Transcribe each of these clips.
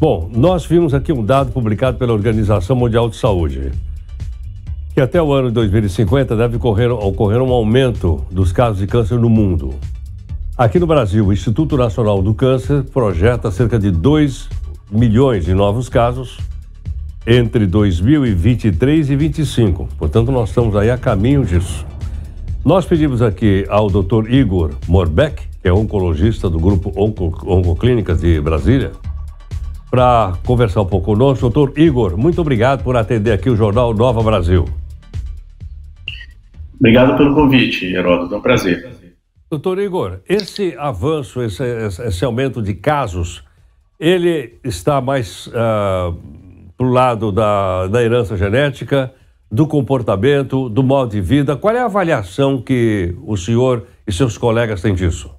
Bom, nós vimos aqui um dado publicado pela Organização Mundial de Saúde, que até o ano de 2050 deve ocorrer, ocorrer um aumento dos casos de câncer no mundo. Aqui no Brasil, o Instituto Nacional do Câncer projeta cerca de 2 milhões de novos casos entre 2023 e 2025. Portanto, nós estamos aí a caminho disso. Nós pedimos aqui ao Dr. Igor Morbeck, que é oncologista do grupo Onco, Oncoclínicas de Brasília, para conversar um pouco conosco. Doutor Igor, muito obrigado por atender aqui o Jornal Nova Brasil. Obrigado pelo convite, Heródoto. É um prazer. Doutor Igor, esse avanço, esse, esse aumento de casos, ele está mais uh, ah, para o lado da, da herança genética, do comportamento, do modo de vida. Qual é a avaliação que o senhor e seus colegas têm disso?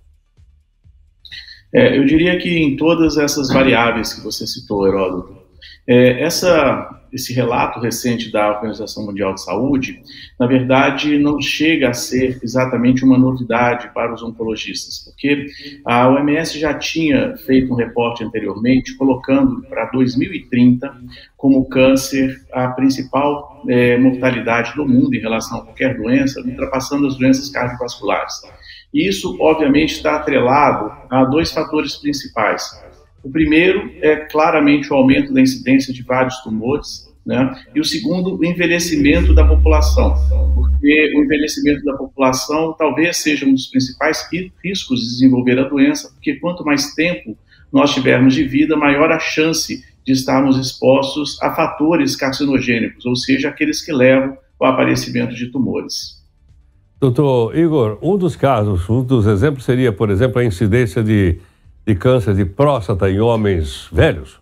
É, eu diria que em todas essas variáveis que você citou, Heródoto, é, essa, esse relato recente da Organização Mundial de Saúde, na verdade, não chega a ser exatamente uma novidade para os oncologistas, porque a OMS já tinha feito um reporte anteriormente, colocando para 2030 como câncer a principal é, mortalidade do mundo em relação a qualquer doença, ultrapassando as doenças cardiovasculares. Isso, obviamente, está atrelado a dois fatores principais. O primeiro é claramente o aumento da incidência de vários tumores, né? E o segundo, o envelhecimento da população, porque o envelhecimento da população talvez seja um dos principais riscos de desenvolver a doença, porque quanto mais tempo nós tivermos de vida, maior a chance de estarmos expostos a fatores carcinogênicos, ou seja, aqueles que levam ao aparecimento de tumores. Doutor Igor, um dos casos, um dos exemplos seria, por exemplo, a incidência de, de câncer de próstata em homens velhos?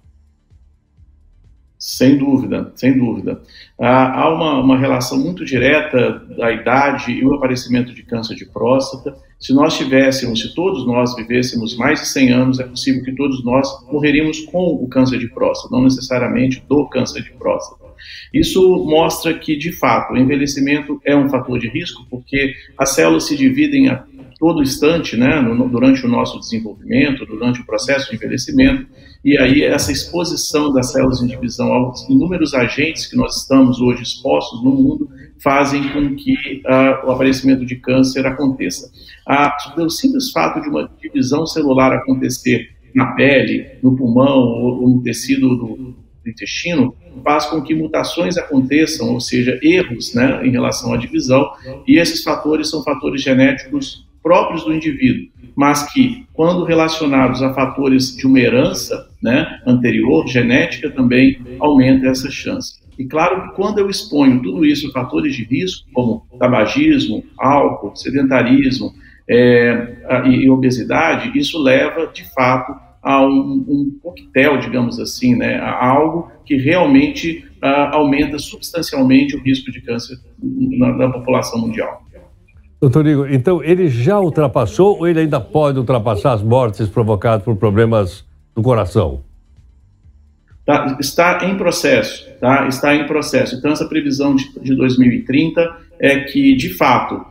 Sem dúvida, sem dúvida. Há uma, uma relação muito direta da idade e o aparecimento de câncer de próstata. Se nós tivéssemos, se todos nós vivêssemos mais de 100 anos, é possível que todos nós morreríamos com o câncer de próstata, não necessariamente do câncer de próstata. Isso mostra que, de fato, o envelhecimento é um fator de risco, porque as células se dividem a todo instante, né, no, durante o nosso desenvolvimento, durante o processo de envelhecimento, e aí essa exposição das células em divisão aos inúmeros agentes que nós estamos hoje expostos no mundo fazem com que uh, o aparecimento de câncer aconteça. Uh, simples fato de uma divisão celular acontecer na pele, no pulmão ou no tecido do, do intestino, faz com que mutações aconteçam, ou seja, erros né, em relação à divisão, e esses fatores são fatores genéticos próprios do indivíduo, mas que, quando relacionados a fatores de uma herança né, anterior, genética, também aumenta essa chance. E claro que quando eu exponho tudo isso a fatores de risco, como tabagismo, álcool, sedentarismo é, e obesidade, isso leva, de fato, a um, um coquetel, digamos assim, né, a algo que realmente uh, aumenta substancialmente o risco de câncer na, na população mundial. Doutor Igor, então ele já ultrapassou ou ele ainda pode ultrapassar as mortes provocadas por problemas do coração? Tá, está em processo, tá? Está em processo. Então essa previsão de, de 2030 é que, de fato,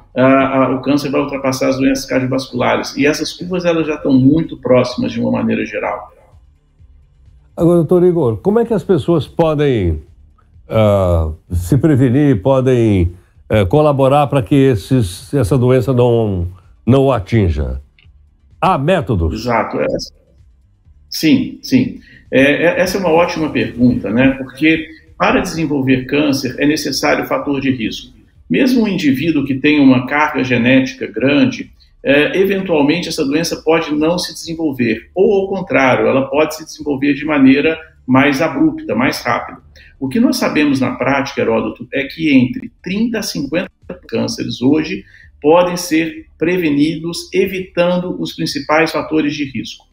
o câncer vai ultrapassar as doenças cardiovasculares. E essas curvas elas já estão muito próximas de uma maneira geral. Agora, doutor Igor, como é que as pessoas podem uh, se prevenir, podem uh, colaborar para que esses, essa doença não, não o atinja? Há métodos? Exato. É. Sim, sim. É, é, essa é uma ótima pergunta, né? Porque para desenvolver câncer é necessário fator de risco. Mesmo um indivíduo que tem uma carga genética grande, é, eventualmente essa doença pode não se desenvolver, ou ao contrário, ela pode se desenvolver de maneira mais abrupta, mais rápida. O que nós sabemos na prática, Heródoto, é que entre 30 a 50 cânceres hoje podem ser prevenidos evitando os principais fatores de risco.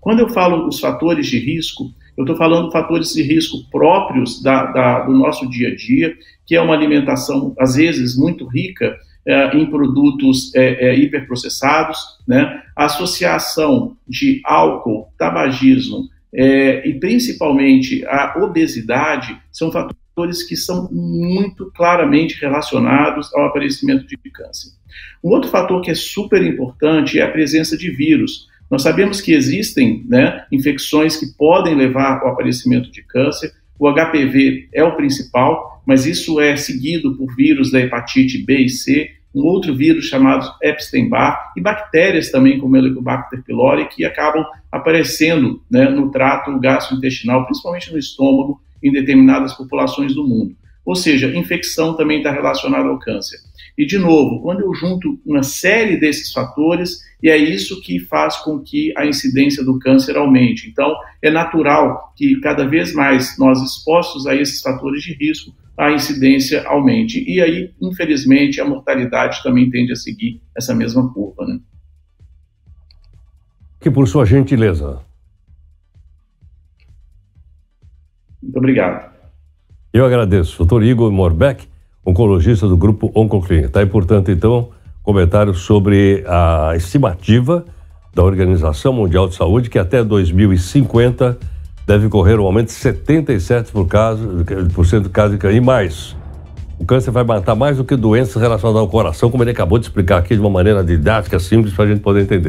Quando eu falo os fatores de risco, eu estou falando fatores de risco próprios da, da, do nosso dia a dia, que é uma alimentação, às vezes, muito rica é, em produtos é, é, hiperprocessados, né? a associação de álcool, tabagismo é, e principalmente a obesidade são fatores que são muito claramente relacionados ao aparecimento de câncer. Um outro fator que é super importante é a presença de vírus. Nós sabemos que existem né, infecções que podem levar ao aparecimento de câncer. O HPV é o principal, mas isso é seguido por vírus da hepatite B e C, um outro vírus chamado Epstein-Barr e bactérias também, como Helicobacter pylori, que acabam aparecendo né, no trato gastrointestinal, principalmente no estômago, em determinadas populações do mundo. Ou seja, infecção também está relacionada ao câncer. E, de novo, quando eu junto uma série desses fatores, e é isso que faz com que a incidência do câncer aumente. Então, é natural que cada vez mais nós expostos a esses fatores de risco, a incidência aumente. E aí, infelizmente, a mortalidade também tende a seguir essa mesma curva. Né? Que por sua gentileza. Muito obrigado. Eu agradeço. Doutor Igor Morbeck, oncologista do grupo Oncoclínica. Está aí, portanto, então, comentário sobre a estimativa da Organização Mundial de Saúde que até 2050 deve correr um aumento de 77% por caso, por cento de casos e mais. O câncer vai matar mais do que doenças relacionadas ao coração, como ele acabou de explicar aqui de uma maneira didática, simples, para a gente poder entender.